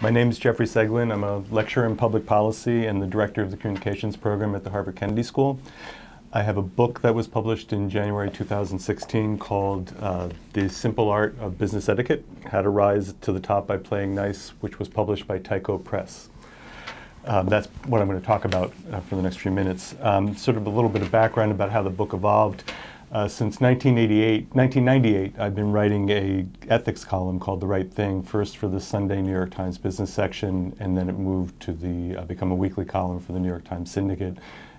My name is Jeffrey Seglin. I'm a lecturer in public policy and the director of the communications program at the Harvard Kennedy School. I have a book that was published in January 2016 called uh, The Simple Art of Business Etiquette How to Rise to the Top by Playing Nice, which was published by Tycho Press. Um, that's what I'm going to talk about uh, for the next few minutes. Um, sort of a little bit of background about how the book evolved. Uh, since 1988, 1998, I've been writing a ethics column called The Right Thing, first for the Sunday New York Times business section, and then it moved to the uh, become a weekly column for the New York Times Syndicate,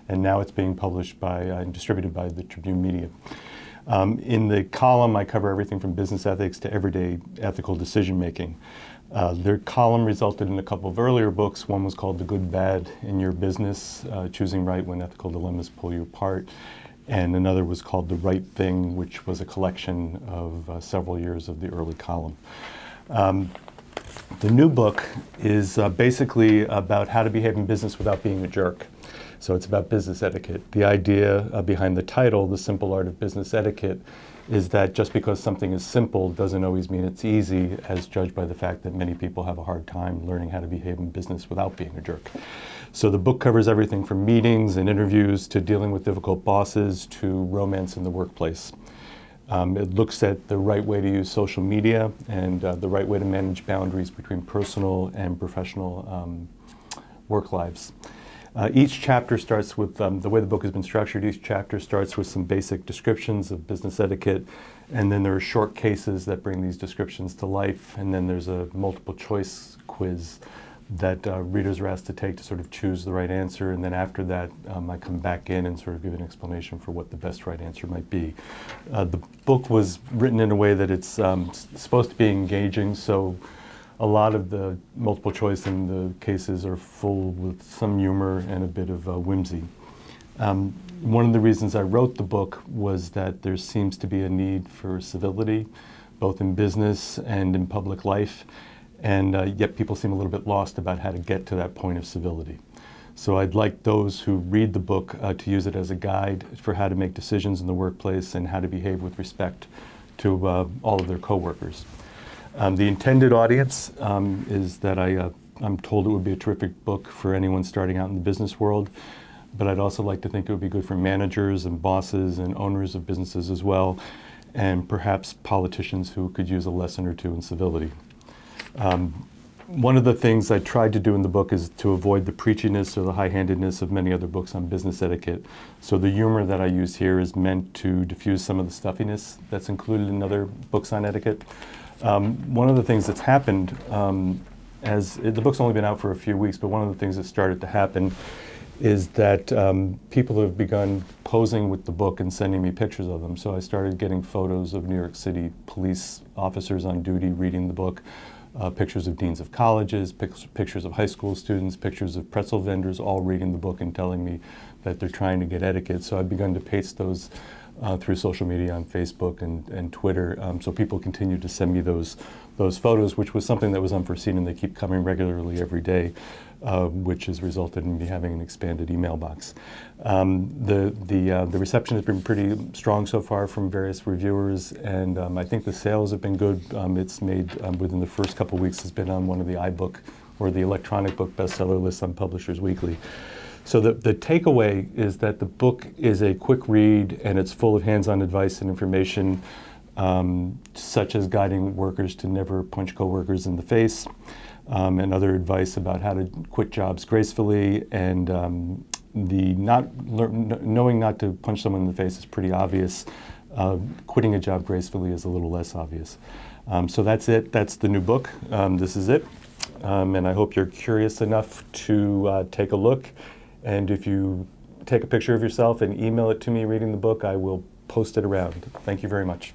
and now it's being published by uh, and distributed by the Tribune Media. Um, in the column, I cover everything from business ethics to everyday ethical decision making. Uh, their column resulted in a couple of earlier books. One was called The Good Bad in Your Business, uh, Choosing Right When Ethical Dilemmas Pull You Apart and another was called The Right Thing, which was a collection of uh, several years of the early column. Um, the new book is uh, basically about how to behave in business without being a jerk. So it's about business etiquette. The idea uh, behind the title, The Simple Art of Business Etiquette, is that just because something is simple doesn't always mean it's easy, as judged by the fact that many people have a hard time learning how to behave in business without being a jerk. So the book covers everything from meetings and interviews to dealing with difficult bosses to romance in the workplace. Um, it looks at the right way to use social media and uh, the right way to manage boundaries between personal and professional um, work lives. Uh, each chapter starts with, um, the way the book has been structured, each chapter starts with some basic descriptions of business etiquette, and then there are short cases that bring these descriptions to life, and then there's a multiple choice quiz that uh, readers are asked to take to sort of choose the right answer, and then after that, um, I come back in and sort of give an explanation for what the best right answer might be. Uh, the book was written in a way that it's um, supposed to be engaging, so a lot of the multiple choice in the cases are full with some humor and a bit of uh, whimsy. Um, one of the reasons I wrote the book was that there seems to be a need for civility, both in business and in public life and uh, yet people seem a little bit lost about how to get to that point of civility. So I'd like those who read the book uh, to use it as a guide for how to make decisions in the workplace and how to behave with respect to uh, all of their coworkers. Um, the intended audience um, is that I, uh, I'm told it would be a terrific book for anyone starting out in the business world, but I'd also like to think it would be good for managers and bosses and owners of businesses as well, and perhaps politicians who could use a lesson or two in civility. Um, one of the things I tried to do in the book is to avoid the preachiness or the high-handedness of many other books on business etiquette. So the humor that I use here is meant to diffuse some of the stuffiness that's included in other books on etiquette. Um, one of the things that's happened, um, as it, the book's only been out for a few weeks, but one of the things that started to happen is that um, people have begun posing with the book and sending me pictures of them. So I started getting photos of New York City police officers on duty reading the book uh, pictures of deans of colleges, pictures of high school students, pictures of pretzel vendors, all reading the book and telling me that they're trying to get etiquette. So I've begun to paste those uh, through social media on Facebook and, and Twitter. Um, so people continue to send me those those photos, which was something that was unforeseen, and they keep coming regularly every day, uh, which has resulted in me having an expanded email box. Um, the the uh, the reception has been pretty strong so far from various reviewers, and um, I think the sales have been good. Um, it's made um, within the first couple weeks. Has been on one of the iBook or the electronic book bestseller lists on Publishers Weekly. So the, the takeaway is that the book is a quick read and it's full of hands-on advice and information um, such as guiding workers to never punch coworkers in the face um, and other advice about how to quit jobs gracefully and um, the not knowing not to punch someone in the face is pretty obvious. Uh, quitting a job gracefully is a little less obvious. Um, so that's it. That's the new book. Um, this is it. Um, and I hope you're curious enough to uh, take a look and if you take a picture of yourself and email it to me reading the book, I will post it around. Thank you very much.